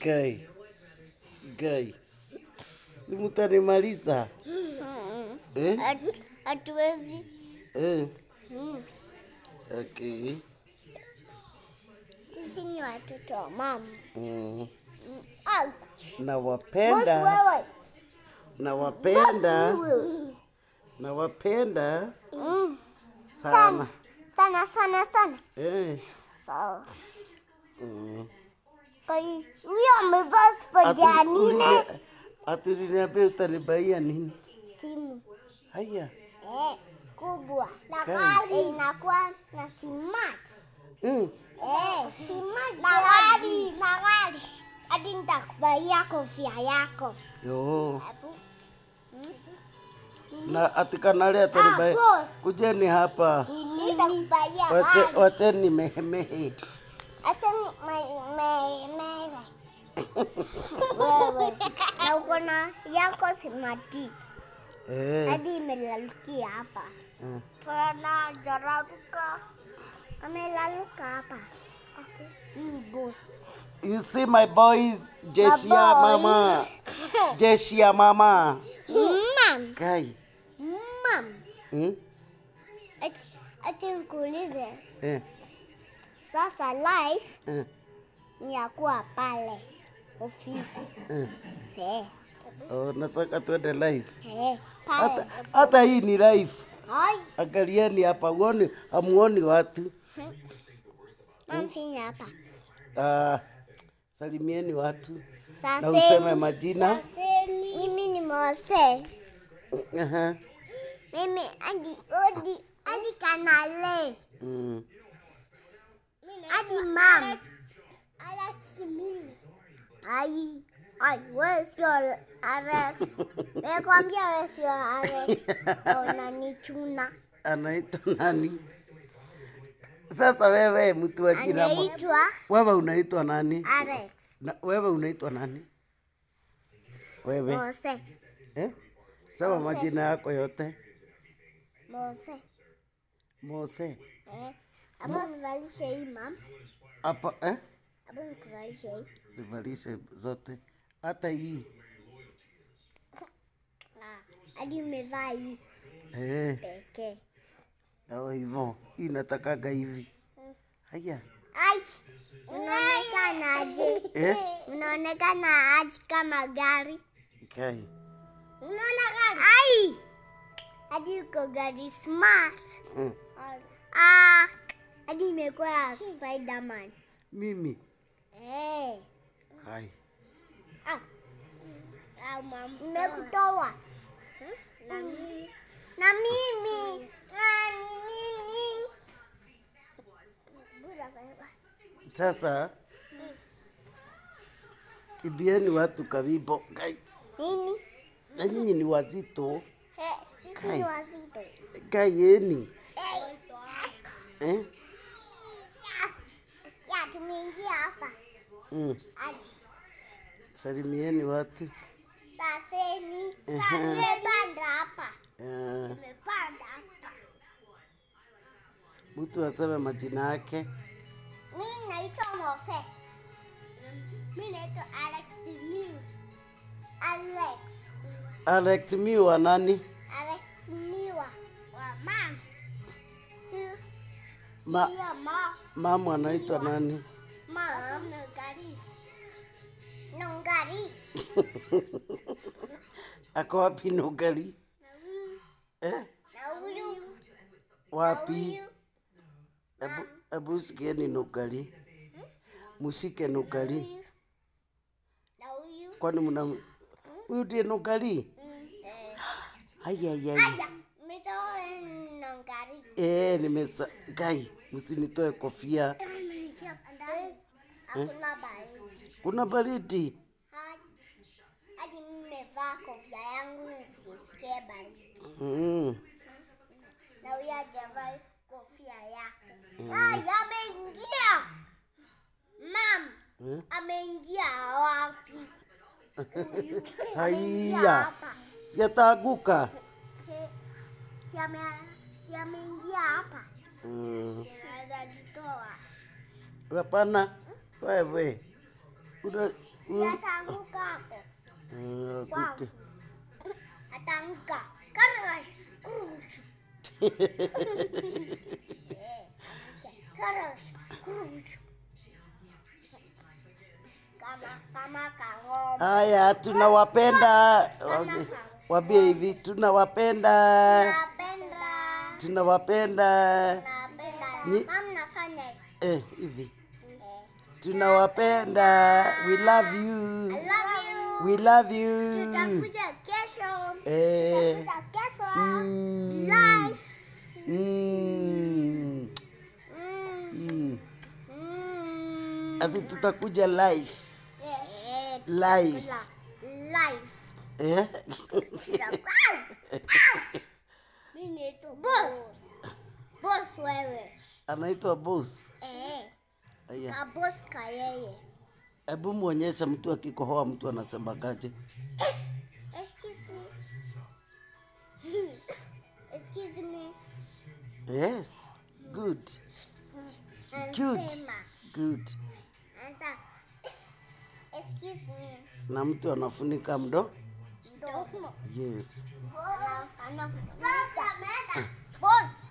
Gai. Gai. Ni mtanimaliza. Eh? Hat- Hatuwezi. Eh. Okay. Sisi ni watoto wa mama. Mm. Boss Nawapenda. Nawapenda. Nawapenda Mm. sana. Sana sana sana. Eh. Sawa. Mm. Huyo amevaa spadi ya uline- Ati uliniambia utanibaia nini? Simu. Haya. Eh, kubwa. Na Kali. gari inakuwa na smart. Mm. Eh, smart na gari na gari. Hadi nitakubaia kofia yako. Yo. Hapo. Na ati kanali atanibaia. Kujeni hapa. Wacheni mehemehe. Wewe. Na uko na yako simati. Eh. Hadi imelalukia hapa. eh. Pana jararuka. Amelaluka hapa. You see my boys, jeshi ya mama. Jeshi ya mama. Mam. Kai. Mam. Hmm? Ati ati nikuulize. Eh. Sasa life Eh. ni ya kuwa pale ofisi. Eh. Eh. Oh, nataka tuende live. Eh. Hata, hata hii ni live. Hai. Angalieni hapa, uone hamuoni watu. Mamfinya hapa. Ah, salimieni watu na useme majina. mimi ni Mose. Aha. Mimi adi odi adi kanale. Mm. Adi mam. Alex mimi. Ai. ay, wewe sio Alex. Nikwambia wewe sio Alex. Unanichuna. Anaitwa nani? Sasa wewe mtu wa jina Anaitwa wewe unaitwa nani? Alex. Na, wewe unaitwa nani? Wewe Mose. eh? Sema majina yako yote. Mose. Mose. Eh. Hapo nivalishe hii mam. Hapa eh? Hapo nikuvalishe hii. Nivalishe zote. Hata hii. Ah, hadi umevaa hii Eh, pekee. au hivyo. Hii natakaga hivi. Haya. Ai, unaonekana aje? Eh? Unaonekana aje kama gari? Okay, Unaona gari? Ai, hadi uko gari smart. Mm. Ah, hadi imekuwa Spiderman. Mimi. Eh. Hai. Ah. Au mam. Nimekutoa. Na mimi. Na mimi. Na ni nini? Sasa ibieni watu karibu. Kai. Nini? Na nyinyi ni wazito. Eh, sisi Kai. ni wazito. Kai yeni. Eh? Ya, tumeingia hapa. Mm. Ati, Salimieni watu. Saseni. Saseni Tumepanda hapa. Tumepanda hapa. mtu aseme majina yake. Mimi naitwa Mose. Mimi naitwa Alex Miu. Alex. Alex Miu wa nani? Alex Miu Wa mama. Ma. mama anaitwa nani? Nongari. Ako wapi Nugali? Eh? Na huyu. Wapi? Abu, Ebu, ni Nungari. Hmm? Musike Nungari. Na huyu. Kwani mna huyu ndiye? Eh. Ai ai ai. Aya. Umesema Nongari. Eh, nimesa Gai, msinitoe kofia. Hakuna baridi. Kuna baridi. Hadi mmevaa kofia yangu nisisikie baridi. Mm. Na huyu hajavaa kofia yake. Ai, ameingia. Mam, Eh? ameingia wapi? Hapa. Si si ameingia hapa. Mm. Anaweza jitoa. Hapana, wewe una Ataanguka hapo. Eh, Wow. kuke- Ataanguka. Karash. Kurush. Karash. Kurush. Kama kama. Haya, tunawapenda. Waambie hivi, tunawapenda, tunawapenda tunawapenda. Mama nafanya hivi. Eh, hivi. Tunawapenda. We love you, I love you. we love you. Tutakuja kesho. Eh, Tutakuja kesho. mm, Life. mm, Mm. mm. Mm. Ati tutakuja Life. Life. Life. Life. live. eh? Mimi ni boss. Boss wewe. Anaitwa boss. Eh, Ka boss yeye. hebu muonyesha mtu akikohoa, mtu anasemaje? Excuse me. Excuse me. Yes, good, Cute. Good. Anza. Excuse me. Na mtu anafunika mdo. Mdomo. Yes. Boss. Anafunika. Boss.